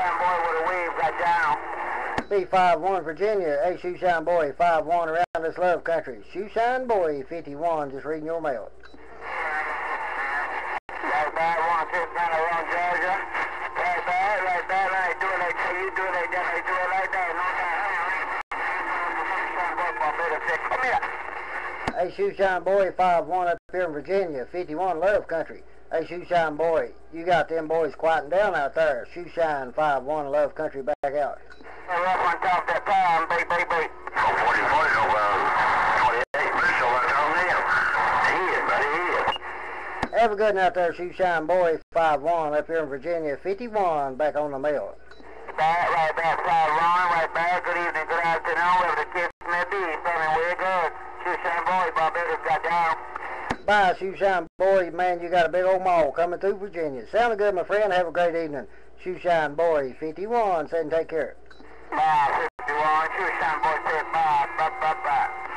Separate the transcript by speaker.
Speaker 1: Shoeshine Boy with a wave got down.
Speaker 2: B51 Virginia, hey Shoeshine Boy, 51 around this love country. Shoeshine Boy, 51, just reading your mail.
Speaker 1: Right back, one fifth kind around Georgia. Right back, right back, right. Do it like that. You do it like that. I do it like that. No time. Shoeshine Boy, Bombay to
Speaker 2: Hey, Shoeshine
Speaker 1: pick. Come here.
Speaker 2: Boy, 5-1 up here in Virginia, 51 Love Country. Hey, Shoeshine Boy, you got them boys quieting down out there. Shoeshine 5-1 Love Country back out.
Speaker 1: Hey, up on top that time, baby, baby, baby.
Speaker 3: Oh, 40, 40, no, uh, 28, Bristol, that's on them. He is, buddy.
Speaker 2: Have a good night there, Shoeshine Boy, 5-1 up here in Virginia, 51 back on the mail.
Speaker 1: Back, right back, side one, right back. Good evening, good afternoon, wherever the kids may be. Feeling way good. Shoeshine Boy, Barbados got down.
Speaker 2: Bye, Shoeshine Boy. Man, you got a big old mall coming through Virginia. Sounded good, my friend. Have a great evening. Shoeshine Boy, 51, saying take care.
Speaker 1: Bye, 51. Shoeshine Boy said bye, bye, bye, bye.